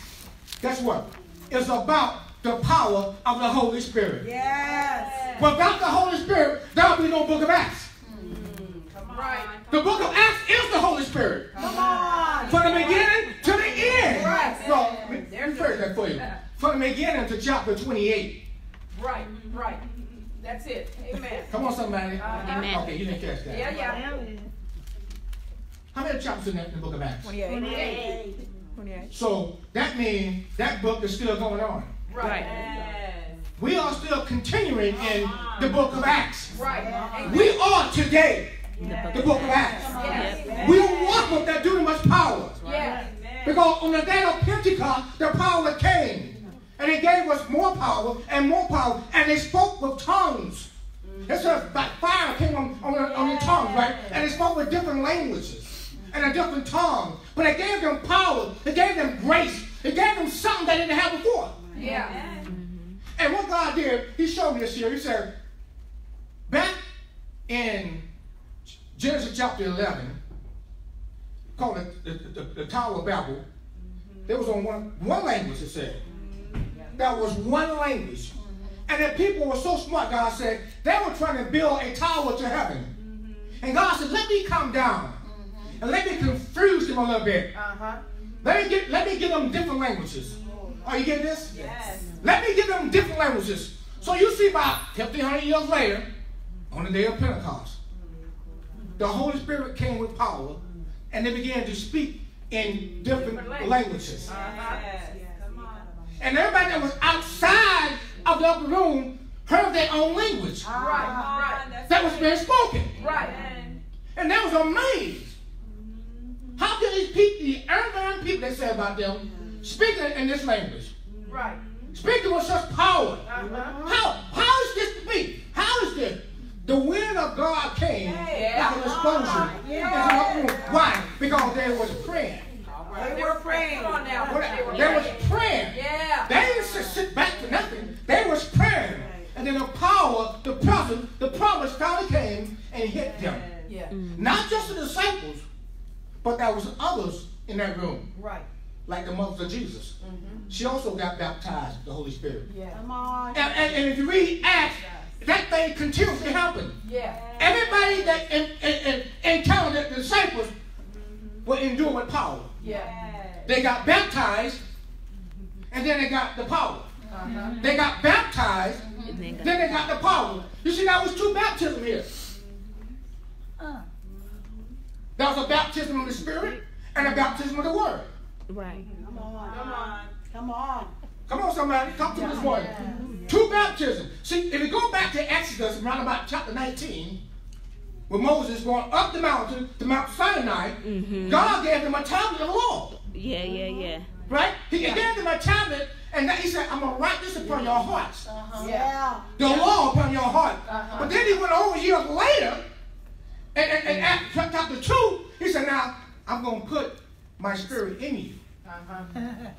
guess what? Is about the power of the Holy Spirit. Yes. Without the Holy Spirit, there'll be no book of Acts. Hmm. Right. The book of Acts is the Holy Spirit. Come on. From the beginning to the end. Right. No, let me rephrase that for you. From the beginning to chapter 28. Right. Right. That's it. Amen. Come on, somebody. Uh-huh. Amen. Okay, you didn't catch that. Yeah, yeah. How many chapters in the, in the book of Acts? 28. 28. 28. So that means that book is still going on. Right. Right. Yes. we are still continuing in the book of Acts. Right. Uh-huh. We are today the book of Acts. Yes. We don't walk with that dunamis power. Yes. Because on the day of Pentecost, the power came. And it gave us more power and more power. And they spoke with tongues. It says like fire came on, on, the- on the tongues, right? And they spoke with different languages and a different tongue. But it gave them power. It gave them grace. It gave them something they didn't have before. Yeah. Mm-hmm. And what God did, He showed me this year. He said, back in Genesis chapter 11, called it the, the, the Tower of Babel, mm-hmm. there was on one, one language, it said. Mm-hmm. That was one language. And the people were so smart, God said, they were trying to build a tower to heaven. And God said, let me come down and let me confuse them a little bit. Uh-huh. Let me get let me give them different languages. Are you getting this? Yes. Let me give them different languages. So you see about 1500 years later, on the day of Pentecost, the Holy Spirit came with power and they began to speak in different Different languages. Uh-huh. And everybody that was outside of the upper room heard their own language Right. right. that was being spoken. Right. Right. And they was amazed. How can these people, the earthbound people, they say about them, speaking in this language, Right. speaking with such power? Uh-huh. How how is this to be? How is this? The wind of God came Yeah. like an explosion into the upper room. Why? Because they was praying. They were praying. Come on now. They were They was praying. praying. Yeah. They didn't sit, sit back to nothing. They was praying. And then the power, the presence, the promise finally came and hit them. Yeah. Not just the disciples, but there was others in that room, Right. Like the mother of Jesus. Mm-hmm. She also got baptized with the Holy Spirit. Yeah. Come on. And, and, and if you read Acts, that thing continuously happened. Yeah. Everybody that in, in, in, encountered the disciples mm-hmm. were endured with power. Yeah. They got baptized, and then they got the power. Uh-huh. They got baptized, And then then they got the power. You see, that was two baptisms here. Mm-hmm. That was a baptism of the Spirit and a baptism of the Word. Right. Come on. Come on. Come on. Come on, somebody, talk to me this morning. Two baptisms. See, if you go back to Exodus, around about chapter 19, when Moses going up the mountain to Mount Sinai, mm-hmm. God gave him a tablet of the law. Yeah, yeah, yeah. Right? He gave them a tablet, and he said, I'm going to write this upon your hearts. Uh-huh. Yeah. The law upon your heart. Uh-huh. But then he went over years later, and, and, and Acts mm. chapter 2, he said, Now, I'm going to put my spirit in you. Uh-huh.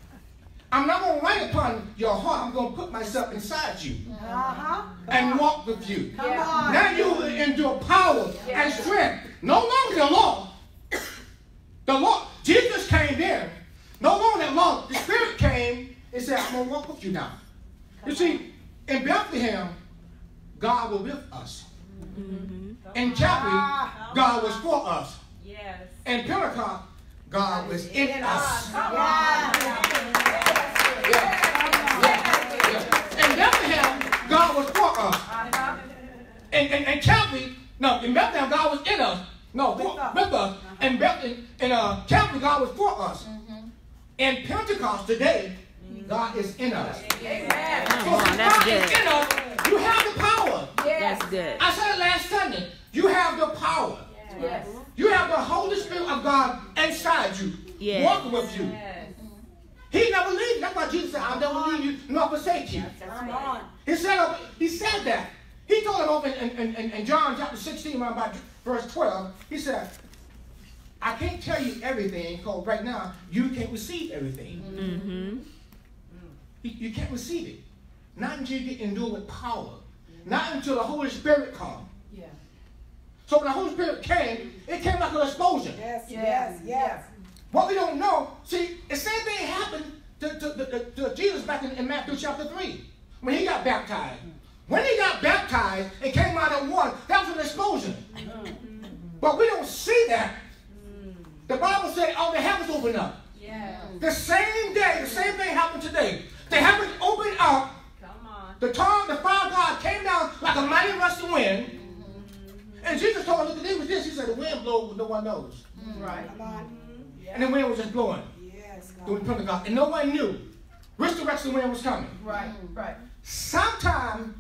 I'm not going to write upon your heart. I'm going to put myself inside you Uh-huh. and walk with you. Come Yeah. Now you will endure power Yeah. and strength. No longer the law. The law. Jesus came there. No longer the law. The Spirit came and said, I'm going to walk with you now. You see, in Bethlehem, God was with us. In Calvary, God was for us. Yes. In Pentecost, God was in us. In Bethlehem, God was for us. Uh-huh. And, and, and Calvary, no, in Bethlehem, God was in us. No, with, with us. And Bethlehem, in uh, Calvary, God was for us. In Pentecost today, God is in us. Amen. So on, that's God is in us, you have the power. Yes. That's good. I said it last Sunday. You have the power. Yes. You have the Holy Spirit of God inside you, Yes. walking with you. He never leaves. That's why Jesus said, I'll never leave you nor forsake you. Come on. He said, he said that. He told him over in, in, in, in John chapter 16, around about verse 12. He said, I can't tell you everything because right now you can't receive everything. Mm-hmm. You, you can't receive it. Not until you get endued with power. Not until the Holy Spirit comes. Yeah. So when the Holy Spirit came, it came like an explosion. Yes, Yeah. yes, yes. What we don't know, see, the same thing happened to, to, to, to Jesus back in, in Matthew chapter 3 when he got baptized. When he got baptized and came out of water, that was an explosion. Mm-hmm. But we don't see that. The Bible said, oh, the heavens opened up. Yeah. The same day, the same thing happened today. The heavens opened up. Come on. The tongue, the fire of God came down like a mighty rushing wind. And Jesus told him, look at this, was this. He said, the wind blows, no one knows. Mm-hmm. Right. Come on. And the wind was just blowing Yes, during God. Pentecost. And no one knew which direction the wind was coming. Right. Mm-hmm. Right. sometimes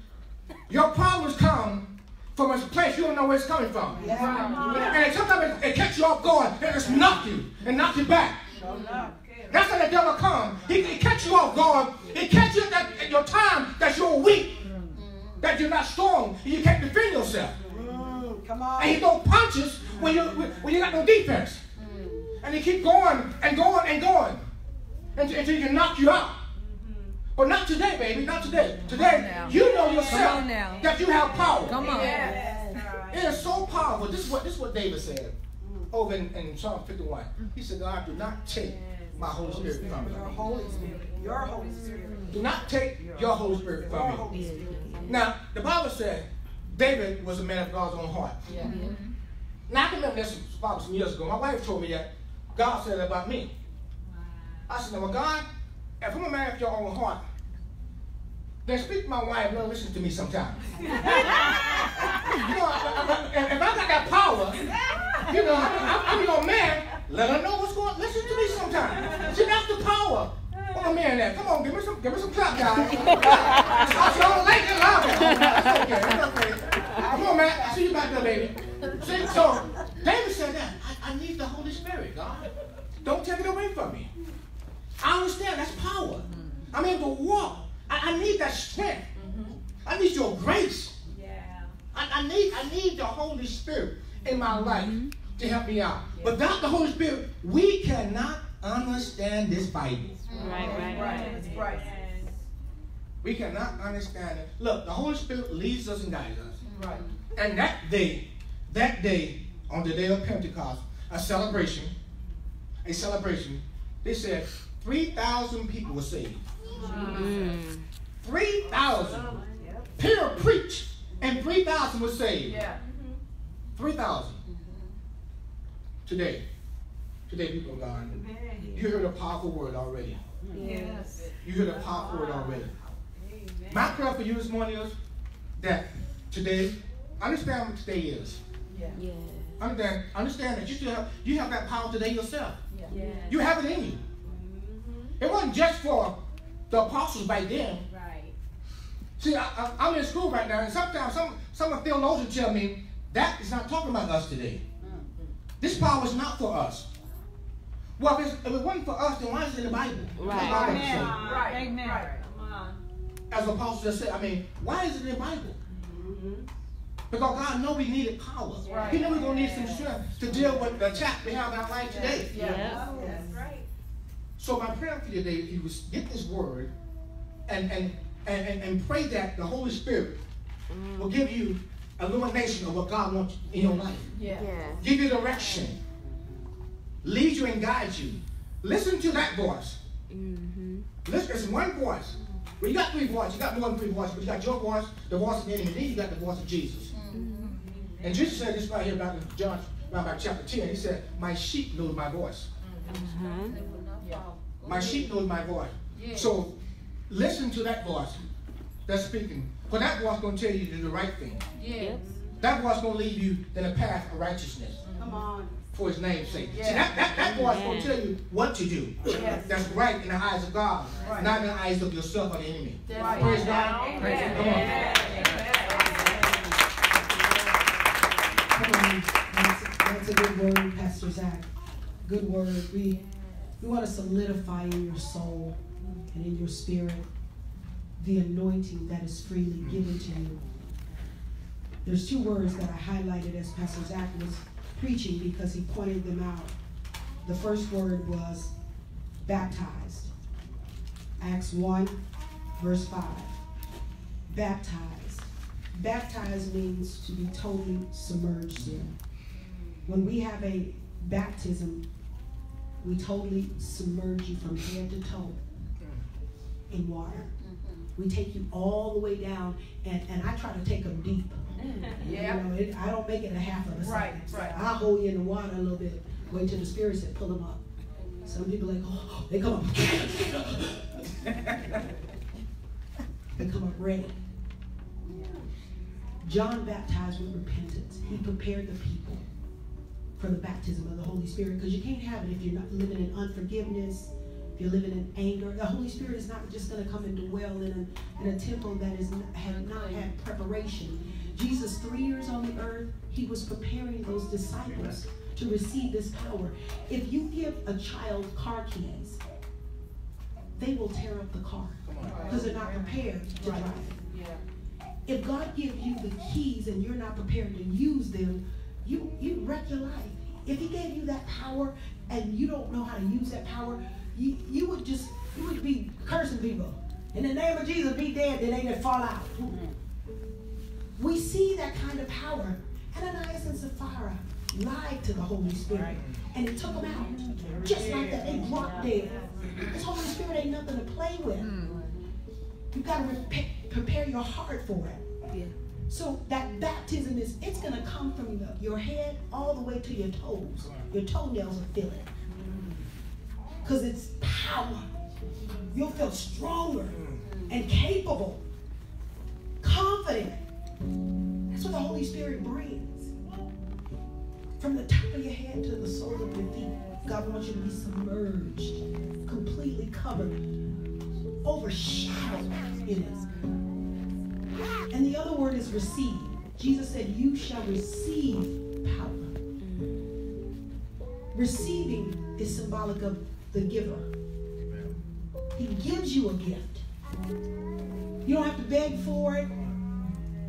your problems come from a place you don't know where it's coming from. Yeah. And sometimes it, it catch you off guard and just knock you and knock you back. Mm-hmm. That's how the devil come. He, he catch you off guard. He catch you at, that, at your time that you're weak, that you're not strong, and you can't defend yourself. Come on. And he throw punches when you when you got no defense. And he keep going and going and going until, until he can knock you out. Mm-hmm. But not today, baby. Not today. Today, you know yourself now. that you have power. Come on. It is so powerful. This is what this is what David said over in, in Psalm 51. He said, God, do not take my Holy Spirit from me. Your Holy Spirit. Your Holy Spirit. Do not take your Holy Spirit from me. Now, the Bible said David was a man of God's own heart. Yeah. Mm-hmm. Now, I can remember this about some years ago. My wife told me that God said that about me. I said, well, God, if I'm a man of your own heart, then speak to my wife, let her listen to me sometime. you know, if if I got that power, you know, I'm, I'm your man, let her know what's going on. Listen to me sometime. See, that's the power of a man there. Come on, give me some, give me some clap, guys. I said, I don't like it loud. That's okay, that's okay. Come on, man. I see you back there, baby. See, so David said that. I, I need the Holy Spirit, God. Don't take it away from me. I understand that's power. I'm able to walk. I, I need that strength. I need your grace. I, I need I need the Holy Spirit in my mm-hmm. life to help me out. Without the Holy Spirit, we cannot understand this Bible. Right, right, right. Right. We cannot understand it. Look, the Holy Spirit leads us and guides us. Right. And that day, that day, on the day of Pentecost, a celebration, a celebration, they said 3,000 people were saved. Mm. 3,000. Peter preached, and 3,000 were saved. Yeah. 3,000. Today, today, people of God, you heard a powerful word already. Yes. You heard a powerful word already. My prayer for you this morning is that today, understand what today is. Yeah. Understand, understand that you still have you have that power today yourself. Yeah. You have it in you. It wasn't just for the apostles back then. Right. See, I, I, I'm in school right now, and sometimes some some of the theologians tell me that is not talking about us today. This power is not for us. Well, if, it's, if it wasn't for us, then why is it in the Bible? Right. That's what I would say. Right. Amen. Right. As the apostle just said, I mean, why is it in the Bible? Mm-hmm. Because God know we needed power. Right. He knew we are gonna need some strength to deal with the attack we have in our life today. Yeah. Oh, so my prayer for you today is you was get this word and and, and, and and pray that the Holy Spirit will mm. give you illumination of what God wants in your life. Yeah. Yeah. Give you direction. Lead you and guide you. Listen to that voice. Mm-hmm. Listen, it's one voice. Well, you got three voices. You got more than three voices, but you got your voice, the voice of the enemy, then you got the voice of Jesus. And Jesus said this right here about John, about about chapter 10. He said, My sheep knows my voice. Uh-huh. My sheep knows my voice. So listen to that voice that's speaking. For that voice is going to tell you to do the right thing. Yep. That voice going to lead you in the path of righteousness Come on. for his name's sake. See, that, that, that voice going Amen. to tell you what to do. Yes. That's right in the eyes of God, Right. not in the eyes of yourself or the enemy. Right. Praise God. Amen. Praise God. Come on. Come on. That's, that's a good word, Pastor Zach. Good word. We we want to solidify in your soul and in your spirit the anointing that is freely given to you. There's two words that I highlighted as Pastor Zach was preaching because he pointed them out. The first word was baptized. Acts 1, verse 5. Baptized. Baptized means to be totally submerged in. When we have a baptism, we totally submerge you from head to toe in water. We take you all the way down, and, and I try to take them deep. Yeah. You know, it, I don't make it a half of a second. Right, right. I hold you in the water a little bit, wait till the spirit said, pull them up. Some people like, oh, they come up. they come up ready. John baptized with repentance. He prepared the people for the baptism of the Holy Spirit because you can't have it if you're not living in unforgiveness, if you're living in anger, the Holy Spirit is not just going to come and dwell in a, in a temple that is had not had preparation. Jesus, three years on the earth, he was preparing those disciples to receive this power. If you give a child car keys, they will tear up the car because they're not prepared to drive. If God gives you the keys and you're not prepared to use them, you you wreck your life. If He gave you that power and you don't know how to use that power, you, you would just you would be cursing people. In the name of Jesus, be dead, then ain't it fall out. We see that kind of power. Ananias and Sapphira lied to the Holy Spirit, and it took them out. Just like that, they dropped dead. This Holy Spirit ain't nothing to play with. You got to re- prepare your heart for it. Yeah. So that baptism is, it's going to come from the, your head all the way to your toes. Your toenails will feel it. Because it's power. You'll feel stronger and capable, confident. That's what the Holy Spirit brings. From the top of your head to the soles of your feet, God wants you to be submerged, completely covered, overshadowed in it. And the other word is receive. Jesus said, You shall receive power. Receiving is symbolic of the giver. He gives you a gift. You don't have to beg for it.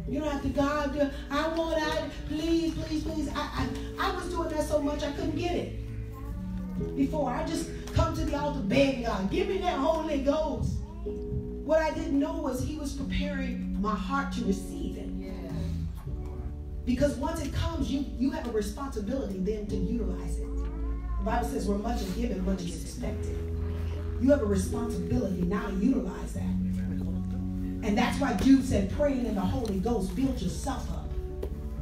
You don't have to God. I want I please, please, please. I, I I was doing that so much I couldn't get it. Before I just come to the altar begging God, give me that Holy Ghost. What I didn't know was He was preparing my heart to receive it. Because once it comes, you you have a responsibility then to utilize it. Bible says, "Where much is given, much is expected." You have a responsibility now to utilize that. And that's why Jude said, praying in the Holy Ghost, build yourself up.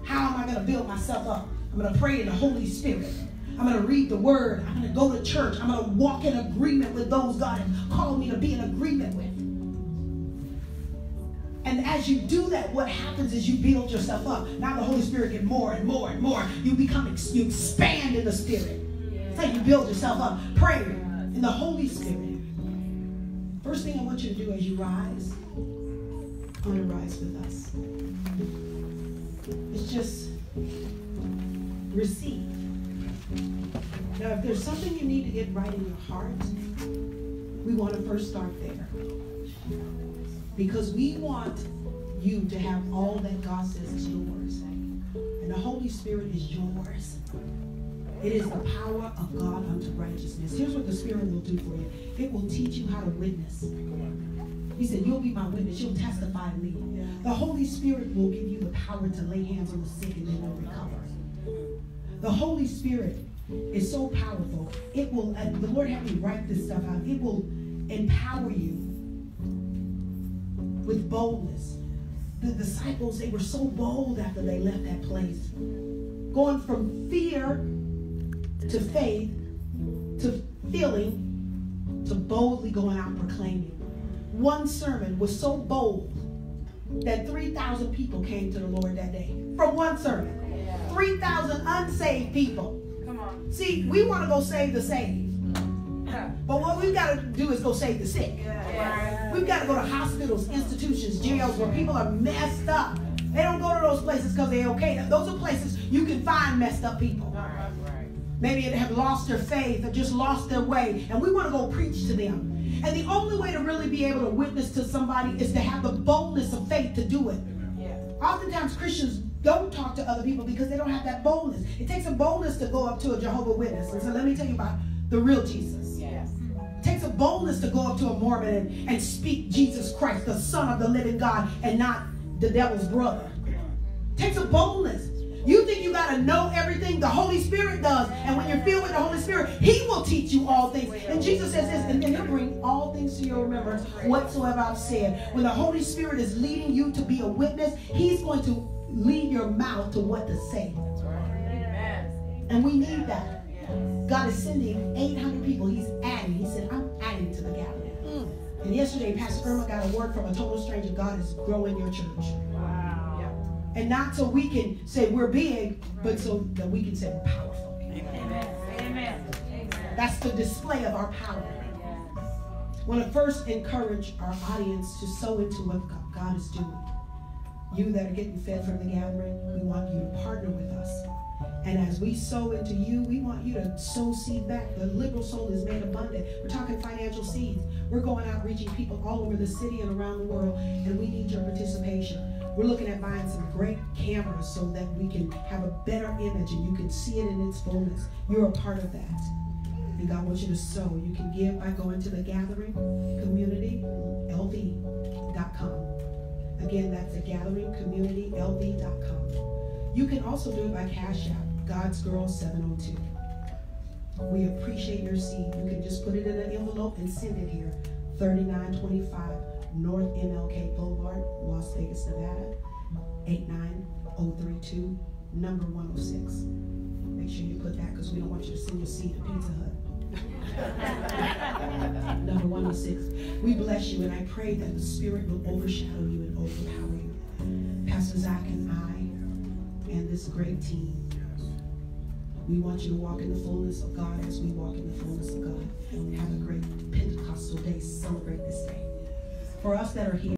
How am I going to build myself up? I'm going to pray in the Holy Spirit. I'm going to read the word. I'm going to go to church. I'm going to walk in agreement with those God has called me to be in agreement with. And as you do that, what happens is you build yourself up. Now the Holy Spirit get more and more and more. You become, you expand in the Spirit. It's like you build yourself up. Pray in the Holy Spirit. First thing I want you to do as you rise, I want to rise with us. It's just receive. Now, if there's something you need to get right in your heart, we want to first start there. Because we want you to have all that God says is yours. And the Holy Spirit is yours. It is the power of God unto righteousness. Here's what the Spirit will do for you it will teach you how to witness. He said, You'll be my witness. You'll testify to me. The Holy Spirit will give you the power to lay hands on the sick and they will recover. The Holy Spirit is so powerful. It will, uh, the Lord had me write this stuff out. It will empower you with boldness. The disciples, they were so bold after they left that place. Going from fear to faith to feeling to boldly going out and proclaiming. One sermon was so bold that 3,000 people came to the Lord that day. From one sermon. 3,000 unsaved people. Come on. See, we want to go save the saved. But what we've got to do is go save the sick. We've got to go to hospitals, institutions, jails where people are messed up. They don't go to those places because they're okay. Those are places you can find messed up people. Maybe they have lost their faith or just lost their way. And we want to go preach to them. And the only way to really be able to witness to somebody is to have the boldness of faith to do it. Oftentimes Christians don't talk to other people because they don't have that boldness. It takes a boldness to go up to a Jehovah Witness and say, let me tell you about the real Jesus. It takes a boldness to go up to a Mormon and, and speak Jesus Christ, the Son of the living God, and not the devil's brother. It takes a boldness. You think you got to know everything? The Holy Spirit does. And when you're filled with the Holy Spirit, He will teach you all things. And Jesus says this, and then He'll bring all things to your remembrance whatsoever I've said. When the Holy Spirit is leading you to be a witness, He's going to lead your mouth to what to say. And we need that. God is sending 800 people. He's adding. He said, I'm adding to the gathering. And yesterday, Pastor Irma got a word from a total stranger. God is growing your church. And not so we can say we're big, but so that we can say we're powerful. Amen. Amen. That's the display of our power. I want to first encourage our audience to sow into what God is doing. You that are getting fed from the gathering, we want you to partner with us. And as we sow into you, we want you to sow seed back. The liberal soul is made abundant. We're talking financial seeds. We're going out reaching people all over the city and around the world, and we need your participation. We're looking at buying some great cameras so that we can have a better image and you can see it in its fullness. You're a part of that. And God wants you to sow. You can give by going to the gathering community, lv.com. Again, that's the gathering community, lv.com. You can also do it by Cash App, God's Girl 702. We appreciate your seed. You can just put it in an envelope and send it here. 3925 North MLK Boulevard, Las Vegas, Nevada, 89032, number 106. Make sure you put that because we don't want you to send your seed to Pizza Hut. number 106. We bless you and I pray that the Spirit will overshadow you and overpower you. Pastor Zach and I and this great team. We want you to walk in the fullness of God as we walk in the fullness of God. Have a great Pentecostal day. Celebrate this day. For us that are here,